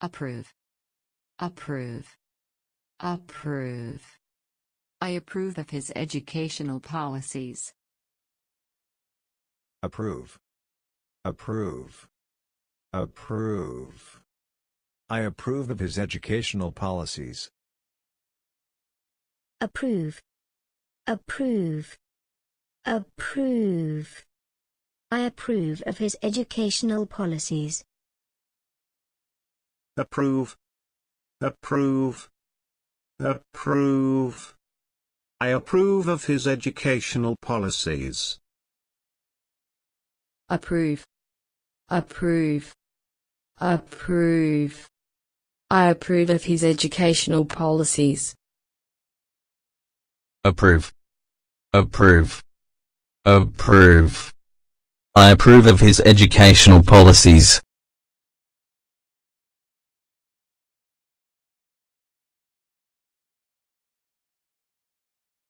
Approve. Approve. Approve. I approve of his educational policies. Approve. Approve. Approve. I approve of his educational policies. Approve. Approve. Approve. I approve of his educational policies. Approve. Approve. Approve. I approve of his educational policies. Approve. Approve. Approve. I approve of his educational policies. Approve. Approve. Approve. I approve of his educational policies.